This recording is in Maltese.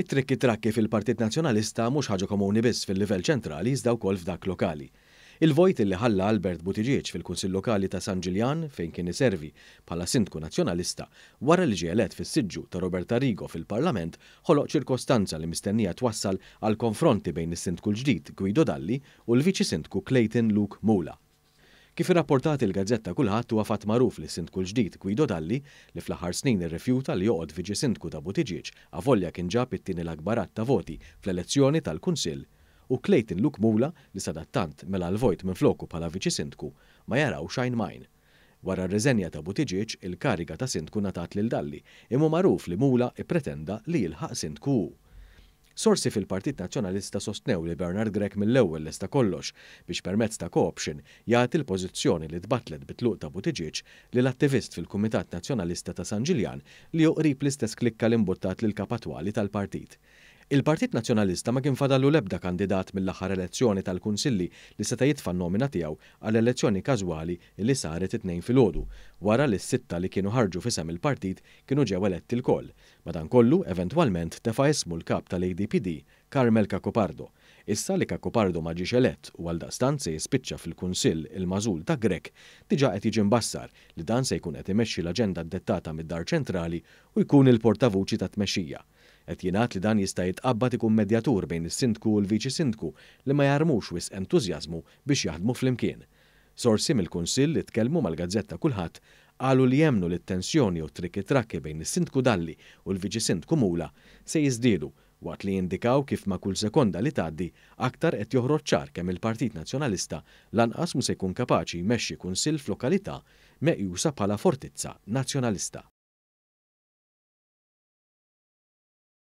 It-trikki-trakki fil-Partit Nazzjonalista mhux ħaġa komuni biss fil-livell ċentrali iżda wkoll f'dak lokali. Il-vojt li ħalla Albert Buttigieg fil-Kunsill Lokali ta' San Ġiljan fejn kien iservi bħala Sindku Nazzjonalista wara li ġie elett fis-siġġu ta' Robert Arrigo fil-Parlament ħoloq ċirkostanza li mistennija twassal għal konfronti bejn is-Sindku l-ġdid Guido Dalli u l-Viċi Sindku Clayton Luke Mula. Kif irrapportat il-gazzetta kulħadd huwa fatt magħruf li s-Sindku l-ġdid Guido Dalli, li fl-aħħar snin irrifjuta li joqgħod Viċi Sindku ta' Butiġieġ avolja kien ġab it-tieni l-akbar għadd ta' voti fl-elezzjoni tal-Kunsill, u Clayton Luke Mula li sadattant mela l-vojt minfloku bħala Viċi Sindku, ma jarawx għajn m'għajn. Wara r-riżenja ta' Butiġieġ, il-kariga ta' Sindku ngħatat lil Dalli, imma magħruf li Mula ippretenda li jilħaq Sindku hu. Sorsi fil-Partit Nazzjonalista sostnew li Bernard Grech mill-ewwel lesta kollox biex permezz ta' co-option jagħti l-pożizzjoni li tbattlet bit-tluq ta' Buttigieg lil attivist fil-Kumitat Nazzjonalista ta' San Ġiljan li hu qrib l-istess klikka li mbuttat lill-Kap attwali tal-Partit. Il-Partit Nazzjonalista ma kien fadallu l-ebda kandidat mill-aħħar elezzjoni tal-Kunsilli li seta' jitfa' n-nomina tiegħu għal elezzjoni każwali li saret it-Tnejn filgħodu wara li s-sitta li kienu ħarġu f'isem il-Partit kienu ġew eletti lkoll Madankollu, eventwalment tefa' ismu l-Kap tal-ADPD, Carmel Cacopardo. Issa li Cacopardo ma ġiex elett u għaldaqstant se jispiċċa fil-Kunsill il-magħżul ta' Grech, diġà qed jiġi mbassar li dan se jkun qed imexxi l-aġenda ddettata mid-Dar Ċentrali u jkun il-portavuċi tat-tmexxija. Qed jingħad li dan jista' jitqabbad ikun medjatur bejn is-Sindku u l-Viċi Sindku li ma jarmux wisq entużjażmu biex jaħdmu flimkien. Sorsi mill-Kunsill li tkellmu mal-gazzetta Kulħadd qalu li jemmnu li t-tensjoni u t-trikki-trakki bejn is-Sindku Dalli u l-Viċi Sindku Mula se jiżdiedu waqt li indikaw kif ma' kull sekonda li tgħaddi aktar qed joħroġ ċar kemm il-Partit Nazzjonalista lanqas mhu se jkun kapaċi jmexxi Kunsill f'lokalità meqjusa bħala fortizza Nazzjonalista.